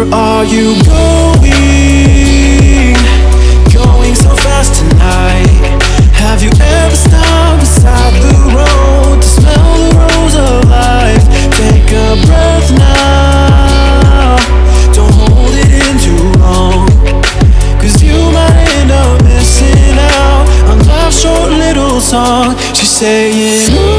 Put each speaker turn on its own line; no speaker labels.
Where are you going? Going so fast tonight. Have you ever stopped beside the road to smell the rose of life? Take a breath now. Don't hold it in too long. Cause you might end up missing out on life's short little song. She's saying, Ooh.